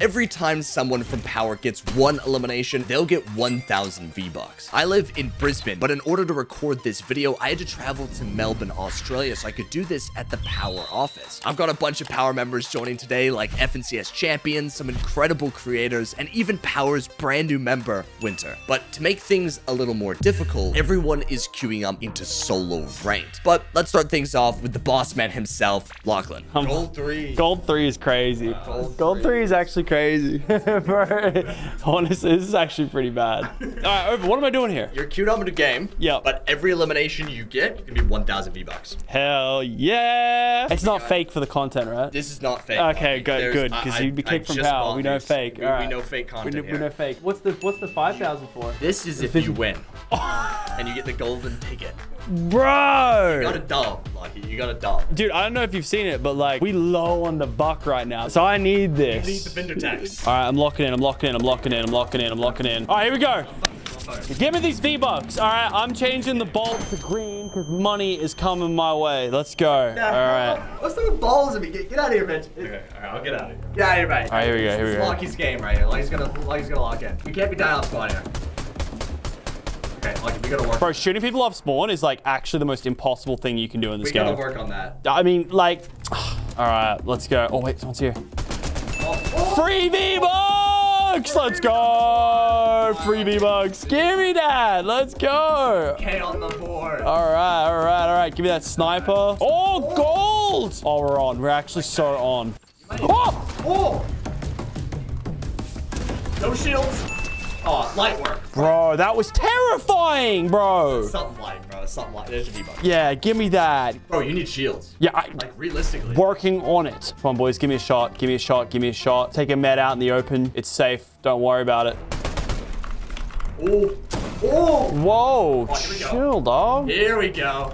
Every time someone from Power gets one elimination, they'll get 1,000 V-Bucks. I live in Brisbane, but in order to record this video, I had to travel to Melbourne, Australia, so I could do this at the Power office. I've got a bunch of Power members joining today, like FNCS champions, some incredible creators, and even Power's brand new member, Winter. But to make things a little more difficult, everyone is queuing up into solo ranked. But let's start things off with the boss man himself, Lachlan. Gold three. Gold three is crazy. Gold Gold three. three is actually crazy. Bro, honestly, this is actually pretty bad. All right, Over, what am I doing here? You're queued up in a game, Yeah. but every elimination you get can be 1,000 V-Bucks. Hell yeah. It's not fake for the content, right? This is not fake. Okay, good, there's- good, because you'd be I kicked from just power. We know fake. We, All we know fake We content know, we know fake. What's the what's the five thousand for? This is if you win. and you get the golden ticket. Bro. You Bro. got a dub, Lucky. You got a dub. Dude, I don't know if you've seen it, but like we low on the buck right now, so I need this. You need the vendor tax. All right, I'm locking in. I'm locking in. I'm locking in. I'm locking in. I'm locking in. All right, here we go. Give me these V-Bucks. All right, I'm changing the bolt to green because money is coming my way. Let's go. All right. What's the balls of me? Get, get out of here, bitch. Okay, alright, I'll get out of here. Get out of here, mate. All right, here we go. Here we This is go. Lachy's game right here. Lachy's gonna, Lachy's gonna lock in. We can't be dying off spawn here. Okay, Lucky, we gotta work. Bro, shooting people off spawn is like actually the most impossible thing you can do in this we gotta game. work on that. I mean, like, all right, let's go. Oh wait, someone's here. Oh, Free V-Bucks! Let's go! Free V-Bucks. Give me that. Let's go. K on the board. All right, all right, all right. Give me that sniper. Oh, gold! Oh, we're on. We're actually so on. Oh! Oh! No shields. Oh, light work. Bro, that was terrifying, bro. Something light, bro. Something light. There's your V-Bucks. Yeah, give me that. Bro, you need shields. Yeah, I, Like, realistically. working on it. Come on, boys. Give me a shot. Give me a shot. Give me a shot. Take a med out in the open. It's safe. Don't worry about it. Oh. Oh. Whoa, Oh, here we go. chill, dog. Here we go.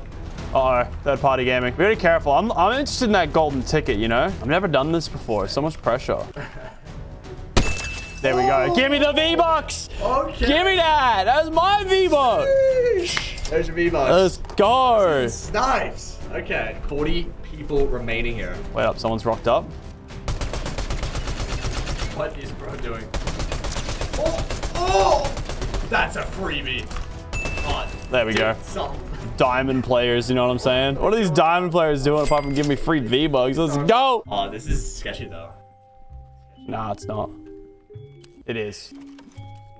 Uh oh, third party gaming. Very careful. I'm, I'm interested in that golden ticket, you know? I've never done this before. So much pressure. There we go. Oh. Give me the V-Bucks. Okay. Give me that. That's my V-Bucks. There's your V-Bucks. Let's go. Nice. Okay. 40 people remaining here. Wait up, someone's rocked up. What is bro doing? Oh, oh! That's a freebie. On. There we go. Something. Diamond players, you know what I'm saying? What are these diamond players doing apart from giving me free V-Bucks? Let's go. Oh, this is sketchy though. Nah, it's not. It is.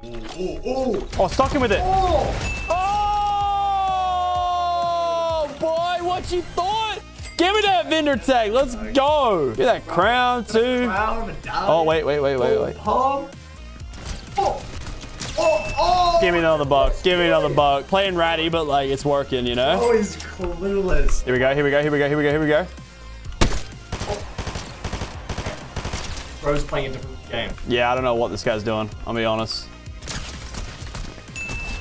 Ooh, ooh, ooh. Oh, oh, oh. oh stuck him with it. Oh! Oh, boy, what you thought? Give me that vendor tag. Let's go. Get that crown, too. Crown. Oh, wait, wait, wait, wait, wait. Oh. Oh, oh. Give me another buck. Give me another buck. Playing ratty, but like it's working, you know? Oh, he's clueless. Here we go, here we go, here we go, here we go, here we go. Bro's playing a different game. Yeah, I don't know what this guy's doing, I'll be honest.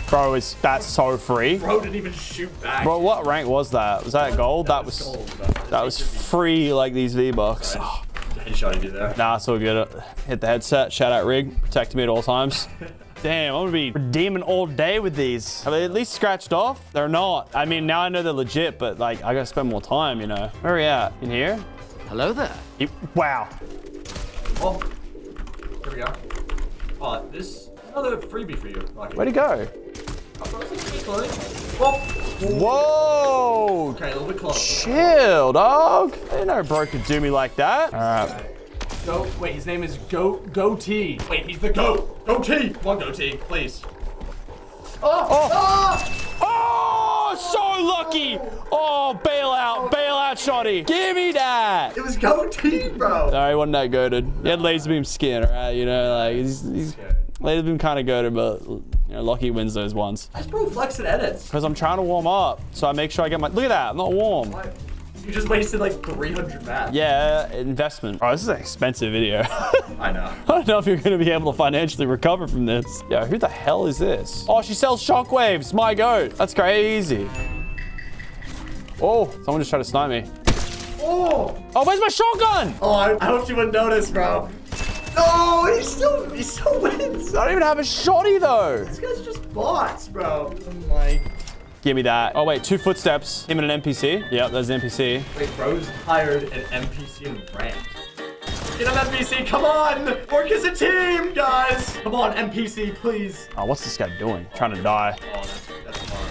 Bro, is that's so free. Bro didn't even shoot back. Bro, what rank was that? Was that gold? That was gold, that was free like these V-Bucks. Oh, Headshot you there. Nah, it's all good. Uh, hit the headset. Shout out Rig. Protecting me at all times. Damn, I'm gonna be redeeming all day with these. Are they at least scratched off? They're not. I mean, now I know they're legit, but like, I gotta spend more time, you know? Where are we at? In here? Hello there. You- wow. Oh. Here we go. Oh, this another freebie for you. Lucky. Where'd he go? Oh. Whoa! Okay, a little bit closer. Chill, dog. I didn't know bro could do me like that. All right. Go. Wait, his name is Go Goatee. Wait, he's the goat. Goatee. Come on, Goatee, please. Oh. Oh. Oh, so lucky. Oh, bail out, bail out, shotty. Give me that. It was Goatee, bro. No, he wasn't that goaded. He had laser beam skin, alright? You know, like he's, he's laser beam kind of goaded, but you know, Lucky wins those ones. That's bro flexing edits. Because I'm trying to warm up, so I make sure I get my. Look at that, I'm not warm. What? You just wasted like 300 mats. Yeah, investment. Oh, this is an expensive video. I know. I don't know if you're going to be able to financially recover from this. Yeah, who the hell is this? Oh, she sells shockwaves. My goat. That's crazy. Oh, someone just tried to snipe me. Oh. Oh, where's my shotgun? Oh, I, I hope you wouldn't notice, bro. No, he still, he still wins. I don't even have a shotty though. These guys are just bots, bro. Oh my. Give me that. Oh, wait, two footsteps. Him and an NPC. Yep, there's an NPC. Wait, bro's hired an NPC in ranked. Get on NPC, come on! Work as a team, guys! Come on, NPC, please. Oh, what's this guy doing? Trying to die. Oh, that's, that's smart.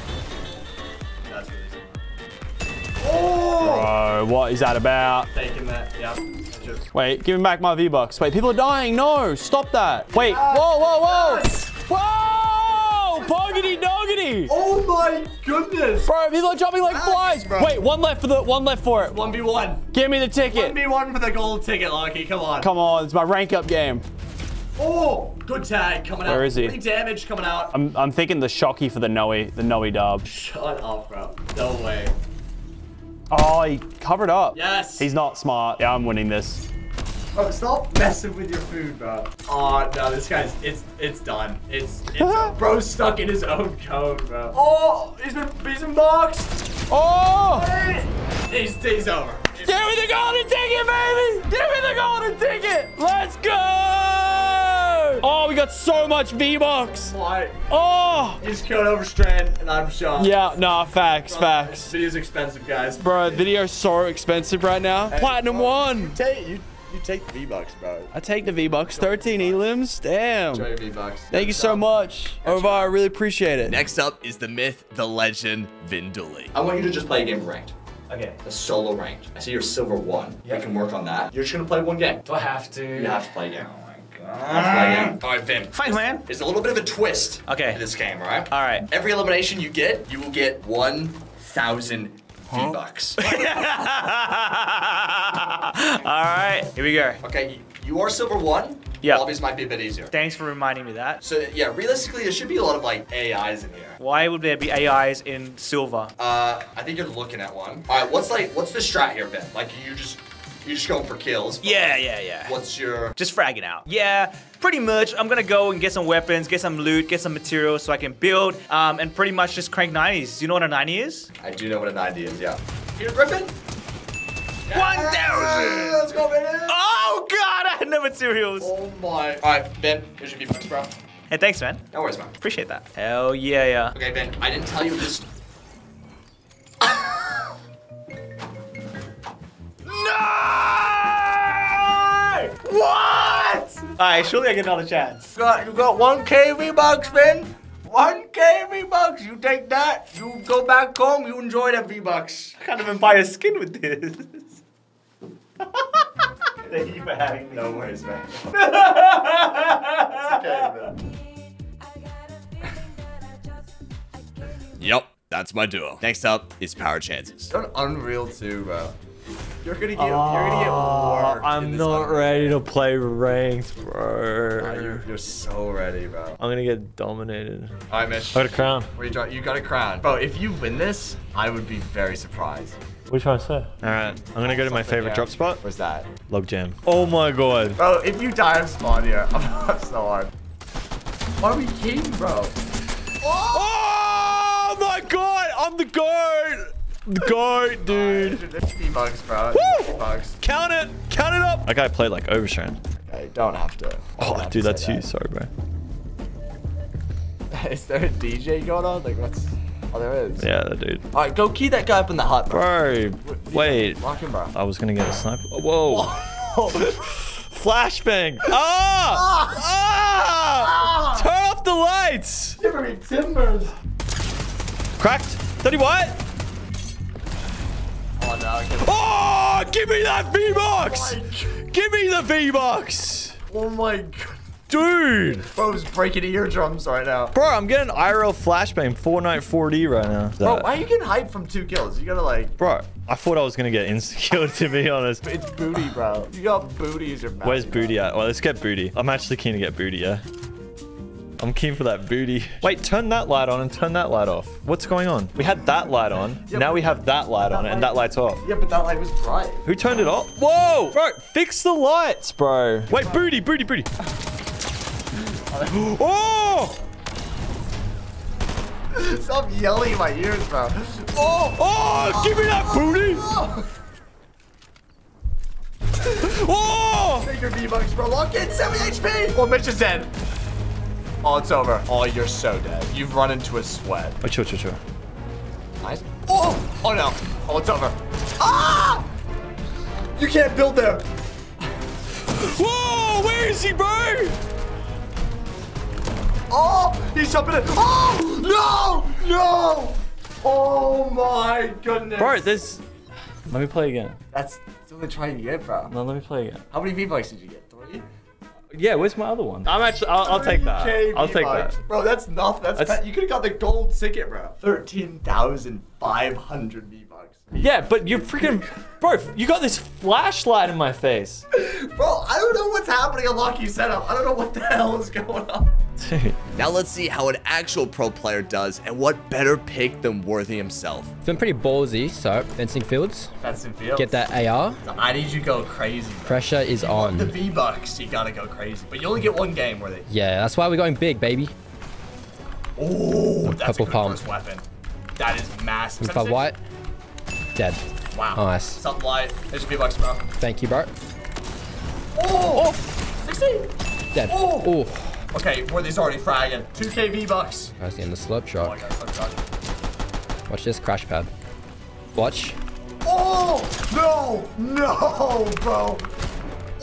That's really smart. Oh! Bro, what is that about? Oh! Taking that, yeah. Just... Wait, give me back my V-Bucks. Wait, people are dying. No, stop that. Wait, whoa, whoa, whoa. Yes! Whoa! Boggity doggity. Oh my goodness! Bro, people are jumping like flies. bro. Wait, one left for the one left for it. 1v1. Give me the ticket. 1v1 for the gold ticket, Lucky. Come on. Come on, it's my rank up game. Oh, good tag coming out. Where is he? Three damage coming out. I'm, I'm thinking the shocky for the Noe, the Noe dub. Shut up, bro. No way. Oh, he covered up. Yes. He's not smart. Yeah, I'm winning this. Bro, stop messing with your food, bro. Oh no, this guy's it's it's done. It's it's bro's stuck in his own code, bro. Oh, he's been he's been boxed. Oh! He's he's over. Give me the golden ticket, baby! Give me the golden ticket! Let's go! Oh, we got so much V-Bucks. Why? Oh! He's killed Overstrand, and I'm shocked. Yeah, nah, facts, This facts. video's expensive, guys. Bro, video's so expensive right now. Platinum one. Take you you take the V bucks, bro. I take the V-Bucks, 13 elims. Damn. Enjoy your V bucks. Thank you so much. Over, I really appreciate it. Next up is the myth, the legend, Vindooly. I want you to just play a game ranked. Okay. A solo ranked. I see you're silver one. We can work on that. You're just gonna play one game. Do I have to? You have to play a game. Oh my You god. have to play a game. All right, Vin. Fine, man. There's a little bit of a twist Okay. to this game, all right? All right. Every elimination you get, you will get 1,000 V-Bucks. All right. Here we go. okay, you- you are silver one. Yeah. Lobbies might be a bit easier. Thanks for reminding me that. So yeah, realistically, there should be a lot of like AIs in here. Why would there be AIs in silver? Uh, I think you're looking at one. All right, what's like, what's the strat here, Ben? Like, you just, you just going for kills. Yeah, like, yeah, yeah. What's your? Just fragging out. Yeah, pretty much. I'm gonna go and get some weapons, get some loot, get some materials so I can build, um, and pretty much just crank 90s. Do You know what a 90 is? I do know what a 90 is. Yeah. Peter Griffin. 1,000! Let's go, Ben. Oh god, I had no materials. Oh my. All right, Ben. Here's your V-Bucks, bro. Hey, thanks, man. No worries, man. Appreciate that. Hell yeah, yeah. Okay, Ben. I didn't tell you this. No! What? Alright, surely I get another chance. You got, you got 1k V-Bucks, Ben. 1k V-Bucks. You take that. You go back home. You enjoy the V-Bucks. I can't even buy a skin with this. Thank you for having me. No worries, man. Yep, that's my duo. Next up is Power Chanzes. You're on Unreal 2, bro. You're gonna get, you're gonna get war. in I'm not Unreal. ready to play ranked, Ah, bro. You're, you're so ready, bro. I'm gonna get dominated. All right, Mitch. I got a crown. Where you, draw, you got a crown. Bro, if you win this, I would be very surprised. Which one say? All right, I'm gonna go to my favorite drop spot. Where's that? Log jam. Oh my god. Bro, if you die, I'm spawn here. I'm so hard. Why are we king, bro? Oh my god! I'm the goat. The goat, dude. V-Bucks, bro. Woo! V-Bucks. Count it. Count it up. That guy played like Overstrand. Okay, don't have to. don't Oh, have dude, to that's say you. Sorry, bro. is there a DJ going on? Like, what's... Oh, there is. Yeah, that dude. All right, go key that guy up in the hut, bro. Bro, wait. Lock him, bro. I was gonna get a sniper. Whoa. Flashbang. Ah! Ah! Turn off the lights. Timber, timbers. Cracked. 30 what? Oh. I Oh, give me that V-Box. Oh give me the V-Box. Oh, my God. Dude. Bro's breaking eardrums right now. Bro, I'm getting IRL flashbang Fortnite 4D right now. Bro, why are you getting hyped from two kills? You gotta, like... Bro, I thought I was gonna get insta-killed to be honest. It's booty, bro. You got booty as your mouth. Where's booty at? Well, let's get booty. I'm actually keen to get booty, yeah. I'm keen for that booty. Wait, turn that light on and turn that light off. What's going on? We had that light on. Yeah, now we have that light on and that light's off. Yeah, but that light was bright. Who turned it off? Whoa! Bro, fix the lights, bro. Wait, booty, booty, booty. Oh! Stop yelling in my ears, bro. Oh! Oh! Give me that booty! Oh! Take your V-Bucks, bro. Lock in 70 HP. Well, Mitch is dead. Oh, it's over. Oh, you're so dead. You've run into a sweat. Oh, chill, chill, chill. Nice. Oh! Oh, no. Oh, it's over. Ah! You can't build there. Whoa, where is he, bro? Oh, he's jumping in. Oh, no, no. Oh my goodness. Bro, this... Let me play again. That's that's what we're trying to get, bro. No, let me play again. How many V-Bucks did you get? Three? Yeah, where's my other one? I'm actually. I'll, I'll take that. 3K I'll take V-Bucks. that. Bro, that's nothing. That's, That's- you could have got the gold ticket, bro. 13,500 V-Bucks. Yeah, but you're freaking. Bro, you got this flashlight in my face. Bro, I don't know what's happening on Lucky Setup. I don't know what the hell is going on. Dude. Now let's see how an actual pro player does and what better pick than Worthy himself. Feeling pretty ballsy, so fencing fields. Fencing in field. Get that AR. I need you to go crazy. Bro. Pressure is The on. The V-Bucks, you gotta go crazy. But you only get one game where they... Yeah, that's why we're going big, baby. Oh, that's a purple good palm. first weapon. That is massive. If I white, dead. Wow. Nice. Something light. There's your V-Bucks, bro. Thank you, bro. Oh! 16! Dead. Oh. Oh. Okay, Worthy's already fragging. 2k V-Bucks. I was in the slope Oh shot. my god. Watch this crash pad. Watch. Oh! No! No, bro!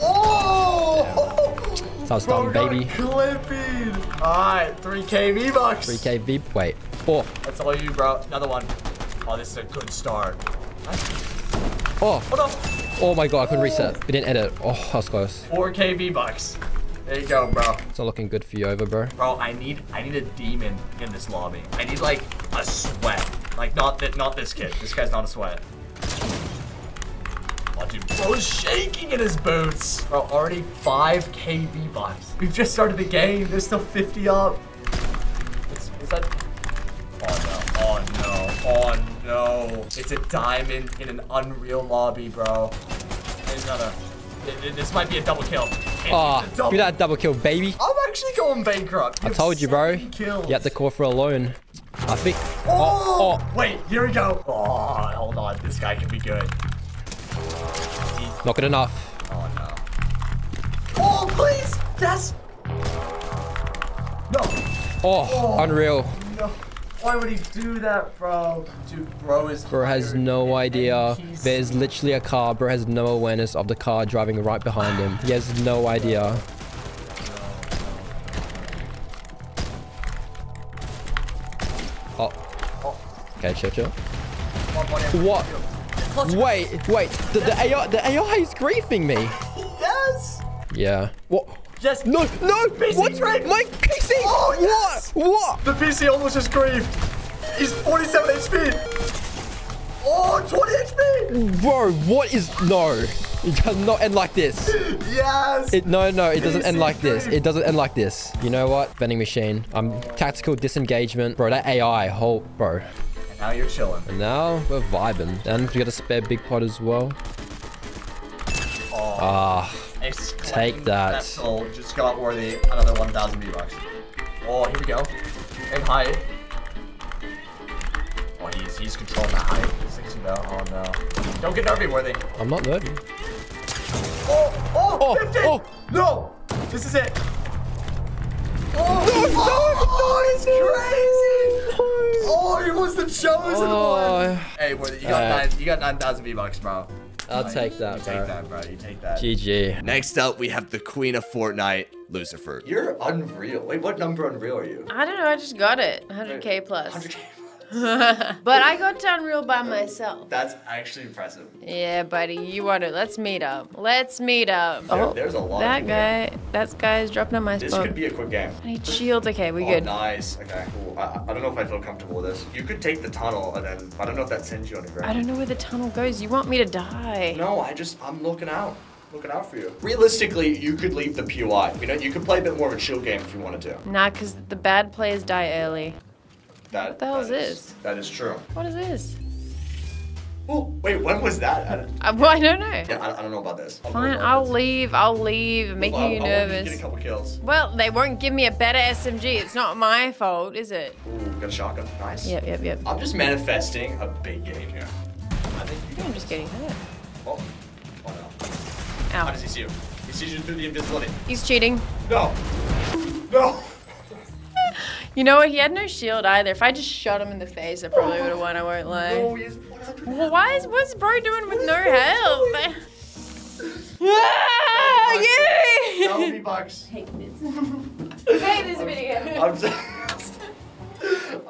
Oh! So I was Bro, done, baby. clipping. Alright, 3k V-Bucks. 3k V. Wait. 4. That's all you, bro. Another one. Oh, this is a good start. Oh. Oh no! Oh my god, I couldn't reset. We didn't edit. Oh, that was close. 4k V-Bucks. There you go, bro. It's not looking good for you over, bro. Bro, I need I need a demon in this lobby. I need like a sweat. Like not that not this kid. This guy's not a sweat. Oh dude, bro's shaking in his boots. Bro, already 5k V-Bucks. We've just started the game. There's still 50 up. It's a diamond in an unreal lobby, bro. There's another. this might be a double kill. It- a ah, double- give that double kill, baby. I'm actually going bankrupt. I told you, bro. Kills. You had to call for a loan. I think. Oh, oh, Oh, Wait, here we go. Oh, hold on. This guy can be good. oh. Not good enough. Oh, no. Oh, please. Yes. No. Oh, unreal. No. Why would he do that, bro? Dude, bro is. Bro has no idea. There's literally a car. Bro has no awareness of the car driving right behind him. He has no idea. Oh. Okay, chill, chill. What? Wait, wait. The, the AI, the AI is griefing me. Yes. Yeah. What? Yes. No, no. PC What? trick. My PC. Oh, yes. What? What? The PC almost just griefed. He's 47 HP. Oh, 20 HP. Bro, what is no? It does not end like this. Yes. It no no it doesn't end like this. It doesn't end like this. You know what? Vending machine. I'm tactical disengagement. Bro, that AI whole bro. And now you're chilling. And now we're vibing. And we got a spare big pot as well. Ah, Exclaim that. That soul just got worthy another 1,000 V-Bucks. Oh, here we go. And height. Oh, he's he's controlling that height. 60 though. Oh no. Don't get nervy, worthy. I'm not nervy. Oh, oh, Oh, 50! oh. No! This is it. Oh, oh, it's crazy! Oh, he was the chosen Oh. one. Hey, worthy, you got Alright. nine. You got 9,000 V-Bucks, bro. I'll Like, take that, You bro. take that, bro. You take that. GG. Next up, we have the queen of Fortnite, Loserfruit. You're unreal. Wait, what number unreal are you? I don't know, I just got it. 100k plus. 100K. but I got to Unreal by myself. That's actually impressive. Yeah, buddy, you want it. Let's meet up. Let's meet up. There- oh, there's a lot That guy, that guy is dropping on my This spot. This could be a quick game. I need shields. Okay, we Oh, good. nice. Okay, cool. I, I don't know if I feel comfortable with this. You could take the tunnel and then I don't know if that sends you on the ground. I don't know where the tunnel goes. You want me to die? No, I just I'm looking out. Looking out for you. Realistically, you could leave the POI. You know, you could play a bit more of a chill game if you wanted to. Nah, cause the bad players die early. That, What the hell that is this? That is true. What is this? Oh, wait, when was that? I, don't- Uh, well, I don't know. yeah, I, I don't know about this. I'll Fine, I'll leave. I'll leave. Make Well, you I- I nervous. Get a couple kills. Well, they won't give me a better SMG. It's not my fault, is it? Ooh, got a shotgun. Nice. Yep, yep, yep. I'm just manifesting a big game here. I think you I'm just getting hurt. Oh, oh no. How Ow. does he see you? He sees you through the invisibility. He's cheating. No. No. You know what? He had no shield either. If I just shot him in the face, I probably would have won. I won't lie. No, he is 100. Well, why is what's bro doing with no health? Oh, Double yay! V-Bucks. hate this. hate this video. I'm so,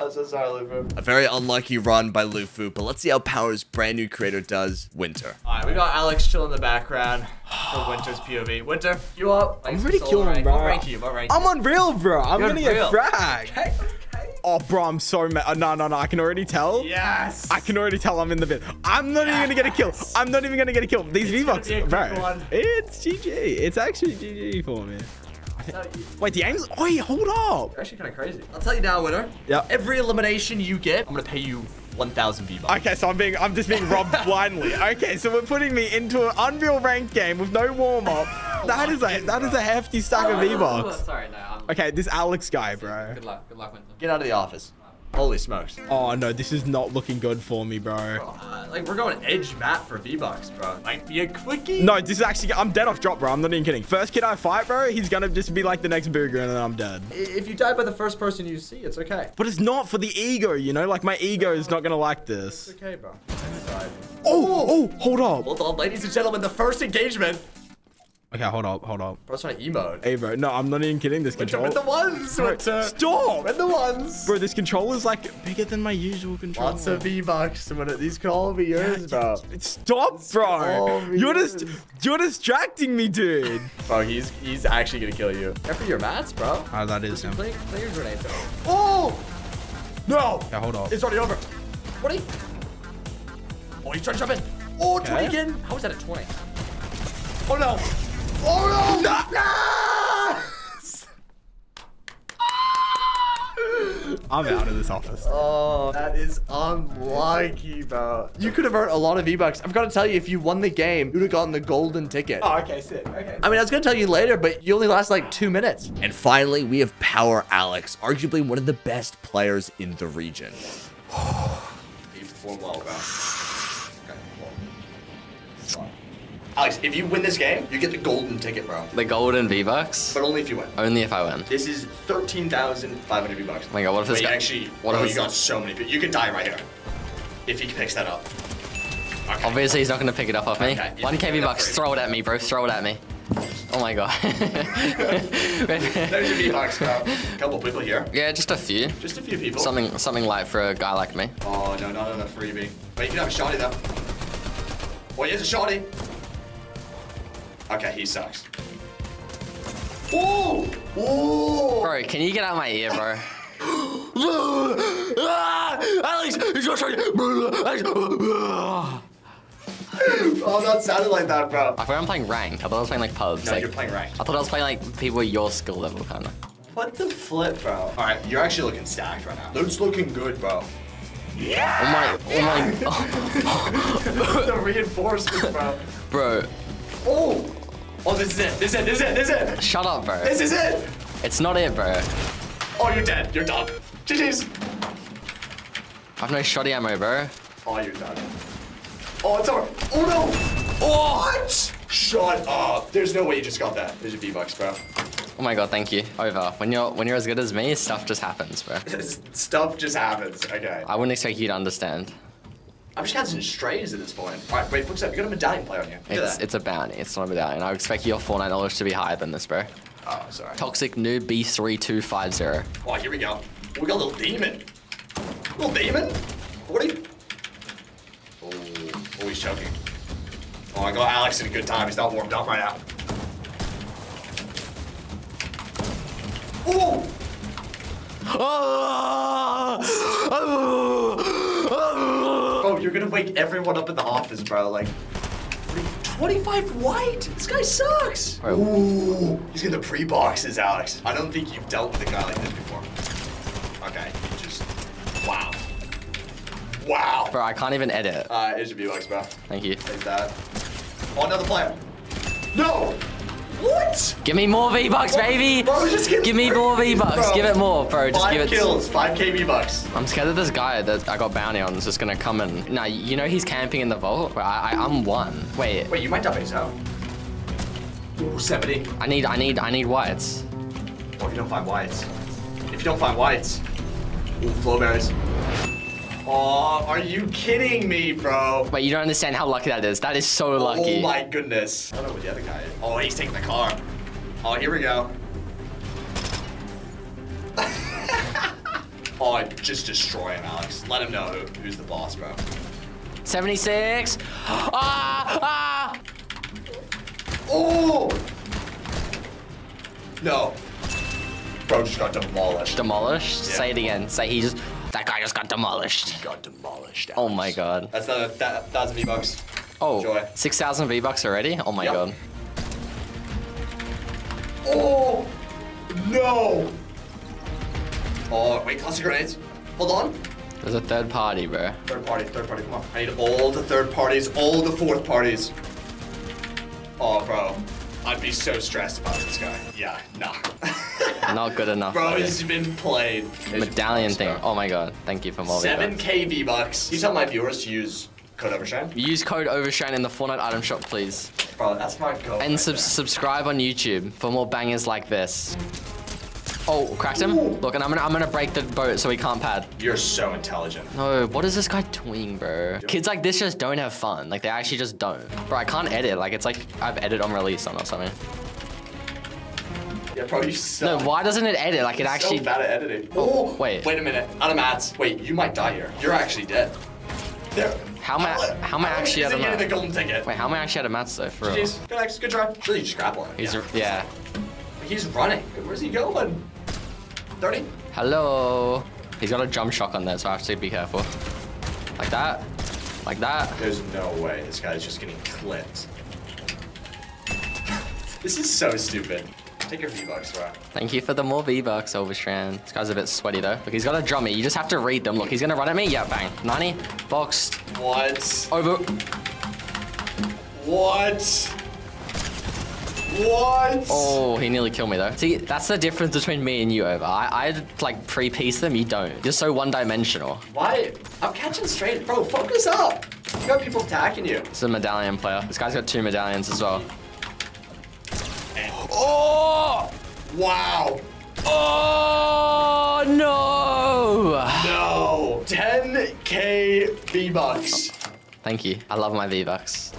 I'm so sorry, Lufu. A very unlucky run by Lufu, but let's see how Power's brand new creator does Winter. All right, we got Alex chill in the background for Winter's POV. Winter, you up? I'm pretty killing, rank. bro. What rank are you? What rank? I'm unreal, bro. I'm You're gonna unreal. get fragged. Okay, okay. Oh, bro, I'm so mad. Uh, no, no, no. I can already tell. Yes. I can already tell I'm in the bit. I'm not even gonna get a kill. I'm not even gonna get a kill. These V-Bucks, bro. one. It's GG. It's actually GG for me. Wait, the aim's. Wait, hold up. Actually, kind of crazy. I'll tell you now, winner. Yeah. Every elimination you get, I'm gonna pay you 1,000 V-Bucks. Okay, so I'm being, I'm just being robbed blindly. Okay, so we're putting me into an Unreal ranked game with no warm up. That is a, that is a hefty stack of V-Bucks. Sorry, no. I'm, Okay, this Alex guy, bro. Good luck. Good luck, Winter. Get out of the office. Holy smokes. Oh no, this is not looking good for me, bro. Uh, like, we're going edge map for V-Bucks, bro. Might be a quickie. No, this is actually, I'm dead off drop, bro. I'm not even kidding. First kid I fight, bro, he's gonna just be like the next Bugha and then I'm dead. If you die by the first person you see, it's okay. But it's not for the ego, you know? Like, my ego is not gonna like this. It's okay, bro. Oh, oh, hold up. Hold on, ladies and gentlemen, the first engagement. Okay, hold up, hold up. Bro's trying to emote. Hey, bro, no, I'm not even kidding. This Winter controller. with the ones, Bro, Winter. Uh, stop! With the ones. Bro, this controller's like bigger than my usual controller. Lots of V-Bucks. Winter. These could all be yours, bro. Stop, bro. You're just, you're distracting me, dude. Bro, he's he's actually gonna kill you. Care for your mats, bro. Oh, that is him. Play, play your grenade, though. Oh! No! Yeah, hold up. It's already over. 20. Oh, he's trying to jump in. Oh, 20 Okay. again. How is that at 20? Oh, no. Oh, no. No! I'm out of this office. Oh, that is unlucky, bro. You could have earned a lot of V-Bucks. I've got to tell you, if you won the game, you'd have gotten the golden ticket. Oh, okay, sick. Okay. I mean, I was going to tell you later, but you only last like two minutes. And finally, we have Power Alex, arguably one of the best players in the region. You perform well, bro. Alex, if you win this game, you get the golden ticket, bro. The golden V-Bucks? But only if you win. Only if I win. This is 13,500 V-Bucks. Oh my god, what if this Wait, guy... actually, What oh, if you got so many people. You can die right here. If he picks that up. Okay. Obviously, he's not going to pick it up off me. Okay, yeah, 1k yeah, V-Bucks. Throw it at me, bro. Throw it at me. Oh my god. There's your V-Bucks, bro. A couple people here. yeah, just a few. Just a few people. Something something light for a guy like me. Oh, no, not on a freebie. But you can have a shotty, though. Oh, he has a shotty. Okay, he sucks. Ooh! Ooh! Bro, can you get out of my ear, bro? Alex, it's your turn. oh, that sounded like that, bro. I thought I'm playing ranked. I thought I was playing like pubs. No, like, you're playing ranked. I thought I was playing like people with your skill level, kind of. What the flip, bro? All right, you're actually looking stacked right now. Loot's looking good, bro. Yeah! Oh my, oh my, Oh. the reinforcement, bro. bro. Oh! Oh, this is it. This is it. This is it. This is it. Shut up, bro. This is it. It's not it, bro. Oh, you're dead. You're done. GG's. I have no shoddy ammo, bro. Oh, you're done. Oh, it's over. Oh, no. What? Shut up. There's no way you just got that. There's your V-Bucks, bro. Oh my god, thank you. Over. When you're when you're as good as me, stuff just happens, bro. Stuff just happens. Okay. I wouldn't expect you to understand. I'm just counting strays at this point. All right, wait, like you got a medallion player on you. Look It's it's a bounty. It's not a medallion. I expect your Fortnite knowledge to be higher than this, bro. Oh, sorry. Toxic noob B3250. Oh, here we go. We got a little demon. Little demon? 40? Oh, oh, he's choking. Oh, I got Alex in a good time. He's not warmed up right now. Oh! Bro, you're gonna wake everyone up in the office, bro. Like, 25 white? This guy sucks. Bro. Ooh, he's gonna pre-boxes, Alex. I don't think you've dealt with a guy like this before. Okay, just, wow. Wow. Bro, I can't even edit. Uh, here's your V-Bucks, bro. Thank you. Take that. Oh, another player. No! What? Give me more V-Bucks, baby! Bro, just Give me more V-Bucks. Give it more, bro. Just Five give it. kills, 5k V-Bucks. I'm scared that this guy that I got bounty on is just gonna come in. Nah, you know he's camping in the vault. I, I I'm one. Wait, Wait, you might die base out. Ooh, 70. I need I need I need whites. Or if you don't find whites. If you don't find whites. Ooh, flowberries. Oh, are you kidding me, bro? Wait, you don't understand how lucky that is. That is so lucky. Oh my goodness. I don't know what the other guy is. Oh, he's taking the car. Oh, here we go. oh, just destroy him, Alex. Let him know who, who's the boss, bro. 76. Ah! Ah! Oh! No. Bro just got demolished. Demolished? Yeah. Say it again. Say he just. That guy just got demolished. got demolished. Oh my god. That's another that, thousand V bucks. Oh, Enjoy. 6,000 V-Bucks already? Oh my Yep. god. Oh no! Oh wait, toss the grenades. Hold on. There's a third party, bro. Third party, third party, come on. I need all the third parties, all the fourth parties. Oh, bro. I'd be so stressed about this guy. Yeah, nah. Not good enough. bro, he's been played. Medallion thing. bro. Oh my god. Thank you for more V-Bucks. 7k V-Bucks. You tell my viewers to use code Overstrand? Use code Overstrand in the Fortnite item shop, please. Bro, that's my code. And right sub there. subscribe on YouTube for more bangers like this. Oh, cracked him. Look, and I'm gonna I'm gonna break the boat so he can't pad. You're so intelligent. No, what is this guy doing, bro? Kids like this just don't have fun. Like they actually just don't. Bro, I can't edit. Like it's like I've edited on release on or something. Yeah, bro, you No, why doesn't it edit? Like it You're actually. so bad at editing. Oh, wait. Wait a minute. Out of mats. Wait, you might die here. You're actually dead. There. How am I- how am I actually out of getting the golden ticket? Wait, how am I actually out of mats though? For real. Good, Alex, good try. Really, just grapple him. He's yeah. yeah. He's running. Where's he going? 30? Hello. He's got a jump shock on there, so I have to be careful. Like that. Like that. There's no way this guy's just getting clipped. this is so stupid. Take your V-Bucks, bro. Thank you for the more V-Bucks, Overstrand. This guy's a bit sweaty though. Look, he's got a drummy. You just have to read them. Look, he's gonna run at me. Yeah, bang. 90. Boxed. What? Over. What? What? Oh, he nearly killed me though. See, that's the difference between me and you, Over. I, I like pre-piece them, you don't. You're so one-dimensional. Why? I'm catching straight. Bro, focus up. You got people attacking you. Is a medallion player. This guy's got two medallions as well. Oh! Wow. Oh, no! No. 10k V-Bucks. Thank you. I love my V-Bucks.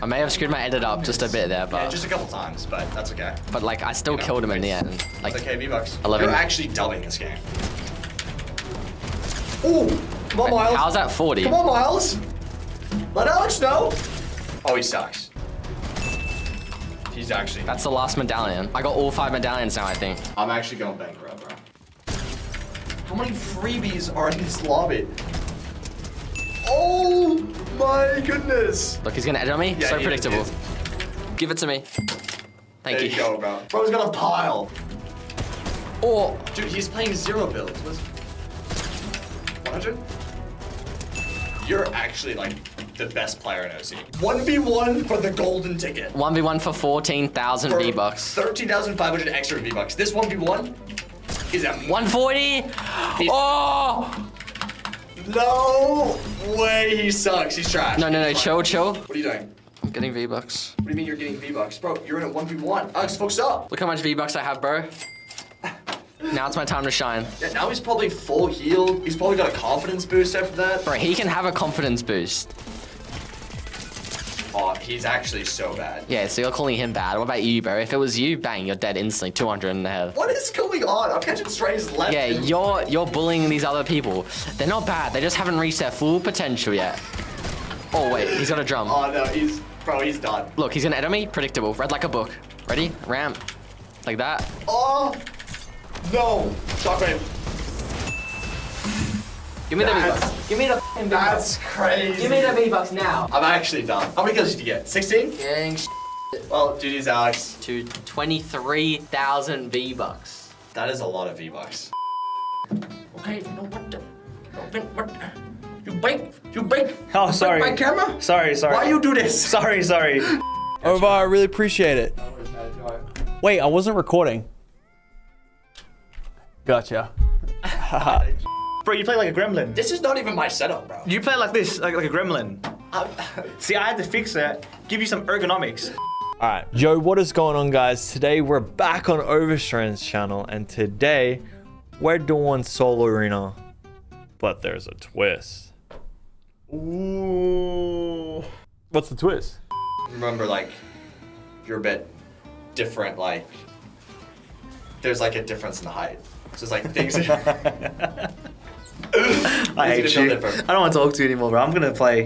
I may have screwed my edit up just a bit there, Yeah, but just a couple times, but that's okay. but like I still You know, killed him in the end. Like okay, V-Bucks. 11. You're actually dubbing this game. Ooh, come on, Miles. how's that 40? Come on, Miles. Let Alex know. Oh, he sucks. He's actually. That's the last medallion. I got all five medallions now, I think. I'm actually going bankrupt, bro. How many freebies are in this lobby? Oh my goodness. Look, he's gonna edit on me. Yeah, so he predictable. is. Give it to me. Thank There you. you go, bro. Bro's got a pile. Oh, Dude, he's playing zero builds. What's 100? You're actually like the best player in OC. 1v1 for the golden ticket. 1v1 for 14,000 For V-Bucks. 13,500 extra V-Bucks. This 1v1 is a 140? Oh! No way he sucks. He's trash. No, no, no, He's chill, chill. What are you doing? I'm getting V-Bucks. What do you mean you're getting V-Bucks? Bro, you're in a 1v1. Alex, focus up. Look how much V-Bucks I have, bro. Now it's my time to shine. Yeah, now he's probably full healed. He's probably got a confidence boost after that. Bro, he can have a confidence boost. Oh, he's actually so bad. Yeah, so you're calling him bad. What about you, bro? If it was you, bang, you're dead instantly. 200 in the head. What is going on? I'm catching strays left. Yeah, you're you're bullying these other people. They're not bad. They just haven't reached their full potential yet. Oh wait, he's got a drum. Oh no, he's bro, he's done. Look, he's gonna edit me. Predictable. Read like a book. Ready? Ramp. Like that. Oh no, shockwave. Give me the Give me the f***ing That's V-Bucks. crazy. Give me the V-Bucks now. I'm actually done. How many kills did you get? 16? Getting sh- Well, GG's Alex. to 23,000 V-Bucks. That is a lot of V-Bucks. Okay, no what the what you bake you bake Oh, sorry. my camera? Sorry, sorry. Why you do this? Sorry, sorry. Over, I really appreciate it. Wait, I wasn't recording. Gotcha. Bro, you play like a gremlin. This is not even my setup, bro. You play like this, like, like a gremlin. I'm- uh, See, I had to fix that. Give you some ergonomics. All right, yo, what is going on, guys? Today we're back on Overstrand's channel, and today We're doing Soul Arena. But there's a twist. Ooh. What's the twist? Remember, like, you're a bit different, like, there's like a difference in the height. So it's like things. I hate you. I don't want to talk to you anymore, bro. I'm gonna play